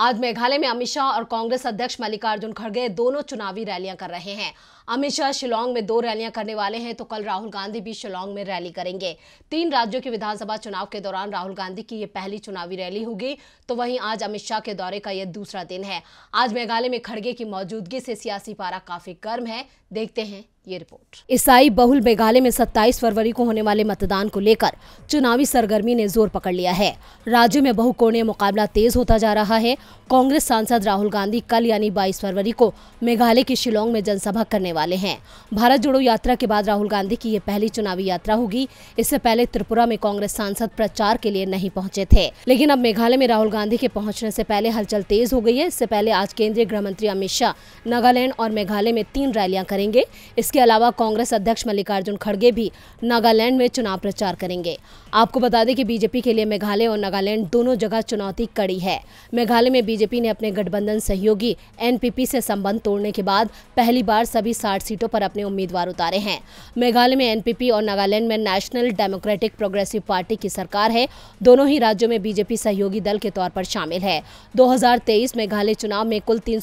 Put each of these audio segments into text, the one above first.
आज मेघालय में अमित शाह और कांग्रेस अध्यक्ष मल्लिकार्जुन खड़गे दोनों चुनावी रैलियाँ कर रहे हैं। अमित शाह शिलोंग में दो रैलियाँ करने वाले हैं तो कल राहुल गांधी भी शिलोंग में रैली करेंगे। तीन राज्यों के विधानसभा चुनाव के दौरान राहुल गांधी की ये पहली चुनावी रैली होगी तो वहीं आज अमित शाह के दौरे का यह दूसरा दिन है। आज मेघालय में खड़गे की मौजूदगी से सियासी पारा काफ़ी गर्म है। देखते हैं। ये रिपोर्ट। ईसाई बहुल मेघालय में 27 फरवरी को होने वाले मतदान को लेकर चुनावी सरगर्मी ने ज़ोर पकड़ लिया है। राज्य में बहुकोणीय मुकाबला तेज होता जा रहा है। कांग्रेस सांसद राहुल गांधी कल यानी 22 फरवरी को मेघालय के शिलोंग में जनसभा करने वाले हैं। भारत जोड़ो यात्रा के बाद राहुल गांधी की ये पहली चुनावी यात्रा होगी। इससे पहले त्रिपुरा में कांग्रेस सांसद प्रचार के लिए नहीं पहुँचे थे। लेकिन अब मेघालय में राहुल गांधी के पहुँचने से पहले हलचल तेज हो गई है। इससे पहले आज केंद्रीय गृह मंत्री अमित शाह, नागालैंड और मेघालय में तीन रैलियाँ करेंगे। इसके अलावा कांग्रेस अध्यक्ष मल्लिकार्जुन खड़गे भी नागालैंड में चुनाव प्रचार करेंगे। आपको बता दें कि बीजेपी के लिए मेघालय और नागालैंड दोनों जगह चुनौती कड़ी है। मेघालय में बीजेपी ने अपने गठबंधन सहयोगी एनपीपी से संबंध तोड़ने के बाद पहली बार सभी साठ सीटों पर अपने उम्मीदवार उतारे हैं। मेघालय में एनपीपी और नागालैंड में नेशनल डेमोक्रेटिक प्रोग्रेसिव पार्टी की सरकार है। दोनों ही राज्यों में बीजेपी सहयोगी दल के तौर पर शामिल है। 2023 मेघालय चुनाव में कुल तीन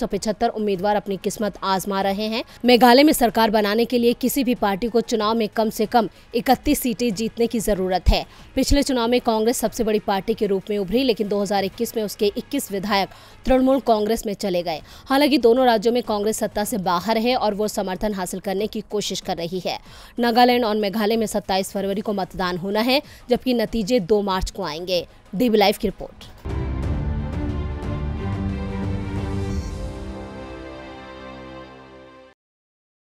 उम्मीदवार अपनी किस्मत आजमा रहे हैं। मेघालय में सरकार बनाने के लिए किसी भी पार्टी को चुनाव में कम से कम इकतीस सीटें जीतने की ज़रूरत है। पिछले चुनाव में कांग्रेस सबसे बड़ी पार्टी के रूप में उभरी, लेकिन 2021 में उसके 21 विधायक तृणमूल कांग्रेस में चले गए। हालाँकि दोनों राज्यों में कांग्रेस सत्ता से बाहर है और वो समर्थन हासिल करने की कोशिश कर रही है। नागालैंड और मेघालय में सत्ताईस फरवरी को मतदान होना है, जबकि नतीजे दो मार्च को आएँगे। डीबी लाइव की रिपोर्ट।